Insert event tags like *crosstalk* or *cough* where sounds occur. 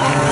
Oh. *laughs*